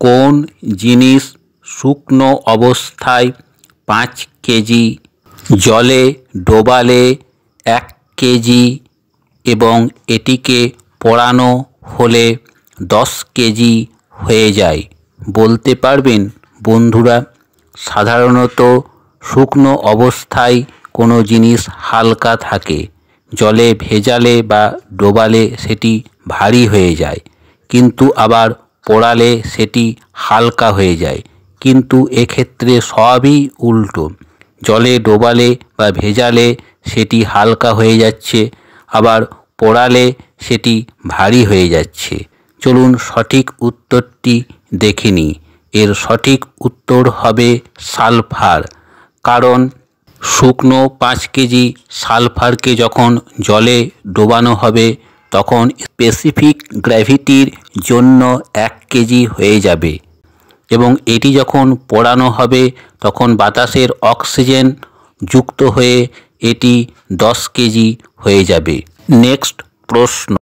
কোন জিনিস শুকনো অবস্থায় পাঁচ কেজি, জলে ডোবালে এক কেজি এবং এটিকে পোড়ানো হলে দশ কেজি হয়ে যায়। বলতে পারবেন, বন্ধুরা, সাধারণত শুকনো অবস্থায় কোনো জিনিস হালকা থাকে। জলে ভেজালে বা ডোবালে সেটি ভারী হয়ে যায়। কিন্তু আবার পোড়ালে সেটি হালকা হয়ে যায়। কিন্তু এক্ষেত্রে সবই উল্টো। জলে ডোবালে বা ভেজালে সেটি হালকা হয়ে যাচ্ছে, আবার পোড়ালে সেটি ভারী হয়ে যাচ্ছে। চলুন সঠিক উত্তরটি দেখে নিই। এর সঠিক উত্তর হবে সালফার। কারণ শুকনো পাঁচ কেজি সালফারকে যখন জলে ডোবানো হবে তখন স্পেসিফিক গ্র্যাভিটির জন্য এক কেজি হয়ে যাবে। এবং এটি যখন পোড়ানো হবে, তখন বাতাসের অক্সিজেন যুক্ত হয়ে এটি দশ কেজি হয়ে যাবে। নেক্সট প্রশ্ন।